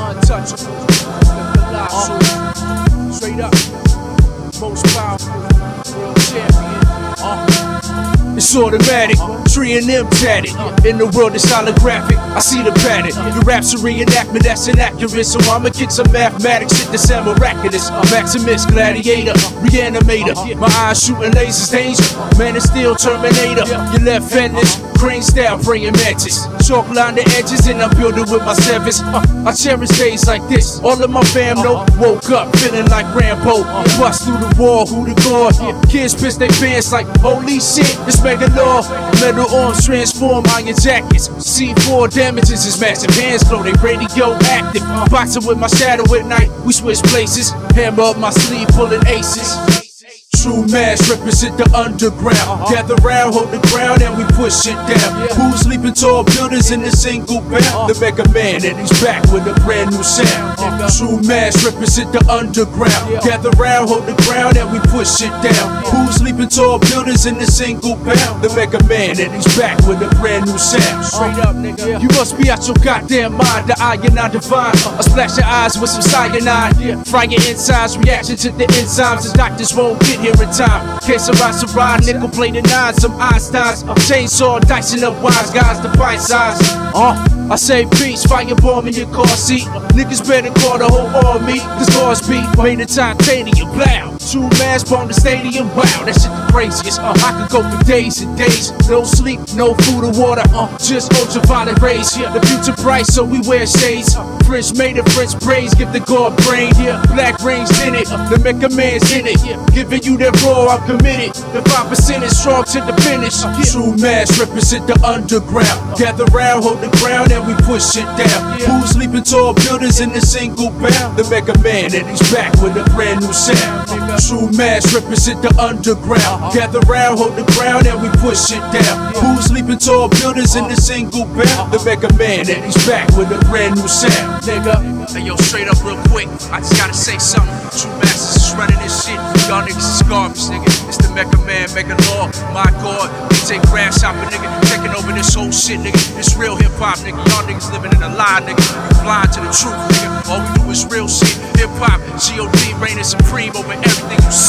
untouchable, the colossal, uh. straight up, most powerful, world champion. It's automatic, tree and them tatted. In the world, it's holographic. I see the pattern. Your rap's a reenactment that's inaccurate. So I'ma kick some mathematics, sound miraculous. Maximus, gladiator, reanimator. My eyes shooting lasers, danger. Man, it's still Terminator. Your left endless, crane style, praying mantis. Chalk line the edges, and I'm building with my sevens. Uh, I cherish days like this. All of my fam know. Woke up feeling like Rambo. Bust through the wall, who the god? Kids piss their pants like, holy shit, it's mega law. Metal arms transform iron jackets. C4 damages his massive hands glow, they radio active. Boxing with my shadow at night, we switch places. Hammer up my sleeve, pulling aces. True mass represent the underground. Uh-huh. Gather round, hold the ground, and we push it down. Who's sleeping tall buildings in a single bound? Uh-huh. The Mega Man, and he's back with a brand new sound. True mass represent the underground. Gather round, hold the ground, and we push it down. Who's sleeping tall buildings in a single bound? The Mega Man, and he's back with a brand new sound. Uh-huh. Straight up, nigga. You must be out your goddamn mind. The iron I divine. I splash your eyes with some cyanide. Fry your insides, reaction to the enzymes. The doctors won't get here time. Rice ride, nickel plated nine, some Einsteins. Chainsaw dicing up wise guys to bite size. Uh, I say peace, firebomb in your car seat. Niggas better call the whole army, cause cars beat made of titanium. Blow. Two masks on the stadium, wow, that shit the craziest. Uh, I could go for days and days. No sleep, no food or water, uh, just ultraviolet rays. Yeah, the future bright, so we wear shades. French made of French braids, give the God brain. Yeah, black range in it, the Mecca man's in it. Yeah, giving you that raw, I'm committed. The 5% is strong to the finish. True mass represent the underground. Gather round, hold the ground, and we push it down. Who's sleeping tall buildings in a single bound? The Mega Man, and he's back with a brand new sound. True mass represent the underground. Gather round, hold the ground, and we push it down. Who's sleeping tall buildings in a single bound? The Mega Man, and he's back with a brand new sound. Nigga, hey yo, straight up real quick. I just gotta say something. True Masterz is running this shit. Y'all niggas is garbage, nigga. It's the Mega Man, Mega Law, my God. DJ Grazzhoppa, nigga, taking over this whole shit, nigga. This real hip hop, nigga. Y'all niggas living in a lie, nigga. You blind to the truth, nigga. All we do is real shit. Hip hop, God reigning supreme over everything you see.